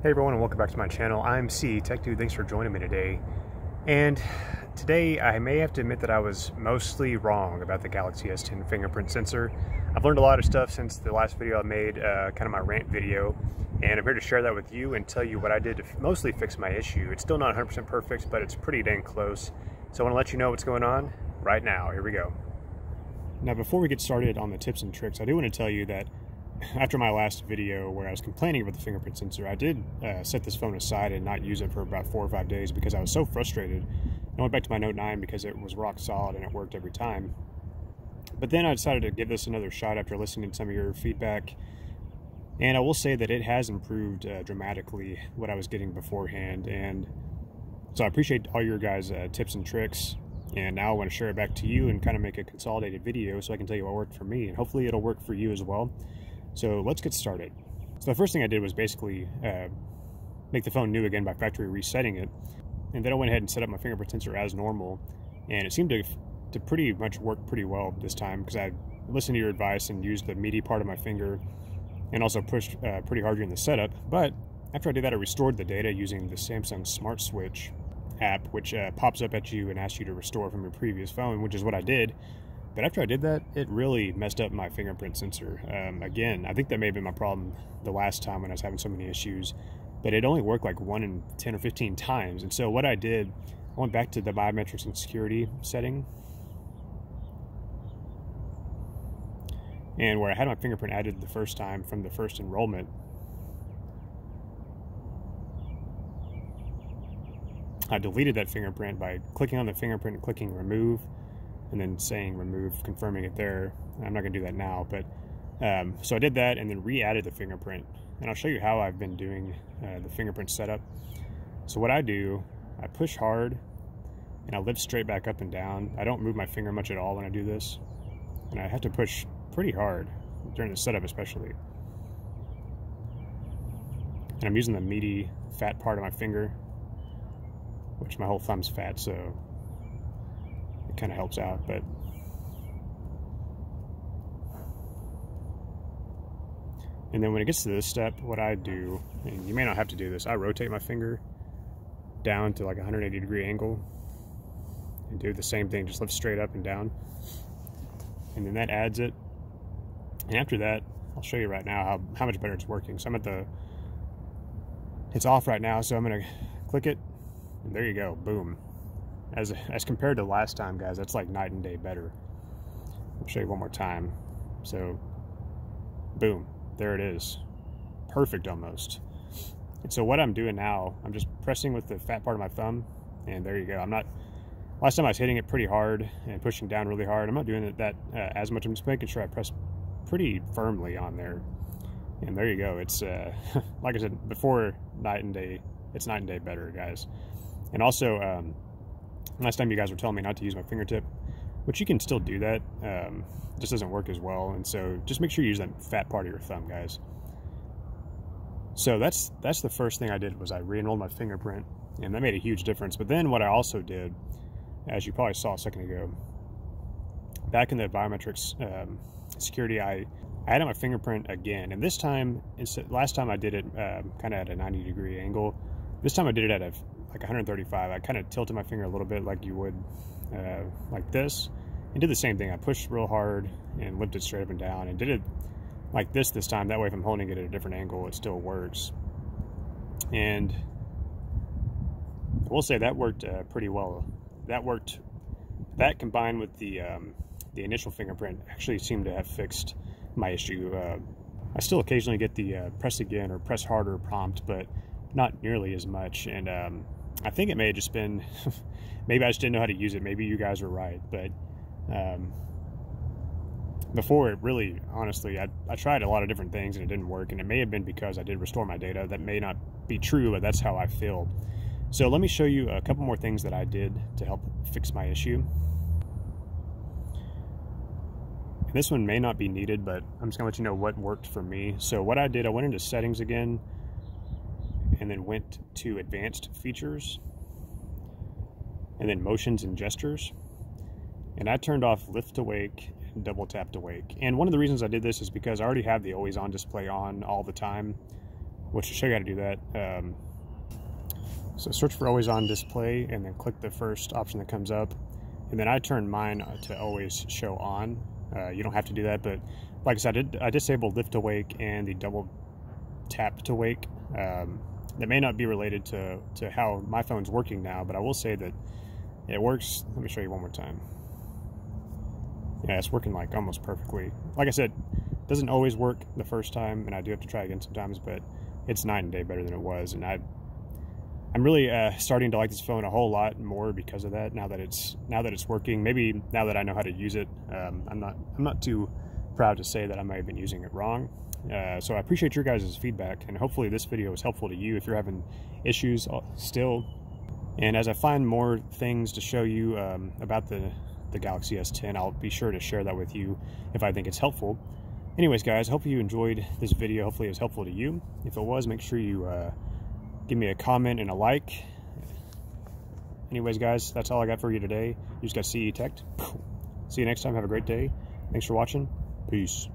Hey everyone and welcome back to my channel. I'm C Tech Dude. Thanks for joining me today. And today I may have to admit that I was mostly wrong about the Galaxy S10 fingerprint sensor. I've learned a lot of stuff since the last video I made, uh, kind of my rant video, and I'm here to share that with you and tell you what I did to mostly fix my issue. It's still not 100% perfect, but it's pretty dang close. So I want to let you know what's going on right now. Here we go. Now before we get started on the tips and tricks, I do want to tell you that after my last video where I was complaining about the fingerprint sensor, I did uh, set this phone aside and not use it for about four or five days because I was so frustrated. I went back to my Note 9 because it was rock solid and it worked every time. But then I decided to give this another shot after listening to some of your feedback. And I will say that it has improved uh, dramatically what I was getting beforehand. And so I appreciate all your guys' uh, tips and tricks. And now I want to share it back to you and kind of make a consolidated video so I can tell you what worked for me. And hopefully it'll work for you as well. So let's get started. So the first thing I did was basically uh, make the phone new again by factory resetting it. And then I went ahead and set up my fingerprint sensor as normal. And it seemed to, to pretty much work pretty well this time because I listened to your advice and used the meaty part of my finger and also pushed uh, pretty hard during the setup. But after I did that, I restored the data using the Samsung Smart Switch app, which uh, pops up at you and asks you to restore from your previous phone, which is what I did. But after I did that, it really messed up my fingerprint sensor. Um, again, I think that may have been my problem the last time when I was having so many issues, but it only worked like one in 10 or 15 times. And so what I did, I went back to the biometrics and security setting. And where I had my fingerprint added the first time from the first enrollment, I deleted that fingerprint by clicking on the fingerprint and clicking remove and then saying remove, confirming it there. I'm not going to do that now, but um, so I did that and then re-added the fingerprint. And I'll show you how I've been doing uh, the fingerprint setup. So what I do, I push hard and I lift straight back up and down. I don't move my finger much at all when I do this. And I have to push pretty hard during the setup especially. And I'm using the meaty, fat part of my finger, which my whole thumb's fat, so kind of helps out, but and then when it gets to this step, what I do, and you may not have to do this, I rotate my finger down to like a 180 degree angle and do the same thing, just lift straight up and down. And then that adds it. And after that, I'll show you right now how, how much better it's working. So I'm at the, it's off right now, so I'm gonna click it, and there you go, boom as as compared to last time guys that's like night and day better. I'll show you one more time. So boom there it is. Perfect almost. And so what i'm doing now i'm just pressing with the fat part of my thumb and there you go. I'm not last time i was hitting it pretty hard and pushing down really hard. I'm not doing it that uh, as much. I'm just making sure i press pretty firmly on there. And there you go. It's uh, like i said before night and day it's night and day better guys. And also um, Last time you guys were telling me not to use my fingertip, which you can still do that. Um, just doesn't work as well. And so just make sure you use that fat part of your thumb, guys. So that's that's the first thing I did was I re-enrolled my fingerprint, and that made a huge difference. But then what I also did, as you probably saw a second ago, back in the biometrics um, security, I, I added my fingerprint again, and this time, last time I did it um, kind of at a 90 degree angle. This time I did it at a like 135. I kind of tilted my finger a little bit like you would uh, like this and did the same thing. I pushed real hard and lifted straight up and down and did it like this this time. That way if I'm holding it at a different angle, it still works. And I will say that worked uh, pretty well. That worked, that combined with the, um, the initial fingerprint actually seemed to have fixed my issue. Uh, I still occasionally get the uh, press again or press harder prompt, but not nearly as much. And um, I think it may have just been, maybe I just didn't know how to use it. Maybe you guys were right, but um, before it really, honestly, I, I tried a lot of different things and it didn't work. And it may have been because I did restore my data. That may not be true, but that's how I feel. So let me show you a couple more things that I did to help fix my issue. And this one may not be needed, but I'm just gonna let you know what worked for me. So what I did, I went into settings again, and then went to advanced features and then motions and gestures. And I turned off lift to wake and double tap to wake. And one of the reasons I did this is because I already have the always on display on all the time. which will show you how to do that. Um, so search for always on display and then click the first option that comes up. And then I turn mine to always show on. Uh, you don't have to do that, but like I said, I, did, I disabled lift to wake and the double tap to wake. Um, that may not be related to, to how my phone's working now, but I will say that it works. Let me show you one more time. Yeah, it's working like almost perfectly. Like I said, doesn't always work the first time, and I do have to try again sometimes, but it's night and day better than it was. And I, I'm really uh, starting to like this phone a whole lot more because of that. Now that it's now that it's working, maybe now that I know how to use it, um, I'm not I'm not too proud to say that I might have been using it wrong. Uh, so I appreciate your guys' feedback, and hopefully this video is helpful to you if you're having issues uh, still. And as I find more things to show you um, about the, the Galaxy S10, I'll be sure to share that with you if I think it's helpful. Anyways, guys, hope you enjoyed this video. Hopefully it was helpful to you. If it was, make sure you uh, give me a comment and a like. Anyways, guys, that's all I got for you today. You just got CE Tech. See you next time. Have a great day. Thanks for watching. Peace.